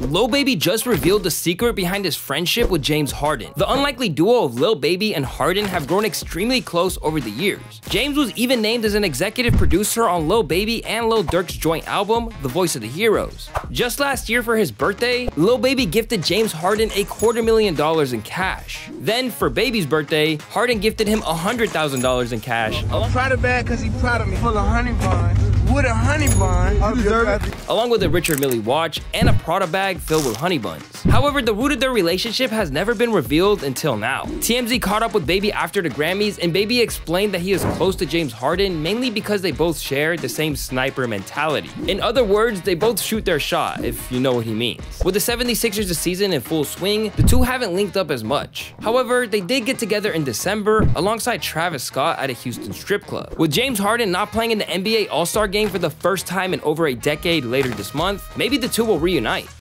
Lil Baby just revealed the secret behind his friendship with James Harden. The unlikely duo of Lil Baby and Harden have grown extremely close over the years. James was even named as an executive producer on Lil Baby and Lil Durk's joint album, The Voice of the Heroes. Just last year for his birthday, Lil Baby gifted James Harden a quarter million dollars in cash. Then, for Baby's birthday, Harden gifted him a $100,000 in cash. I'm proud of bag because he proud of me. Full of honey bun. With a honey bun. You deserve it. along with a Richard Mille watch and a Prada bag filled with honey buns. However, the root of their relationship has never been revealed until now. TMZ caught up with Baby after the Grammys, and Baby explained that he is close to James Harden mainly because they both share the same sniper mentality. In other words, they both shoot their shot, if you know what he means. With the 76ers this season in full swing, the two haven't linked up as much. However, they did get together in December alongside Travis Scott at a Houston strip club. With James Harden not playing in the NBA All-Star game for the first time in over a decade later this month, maybe the two will reunite.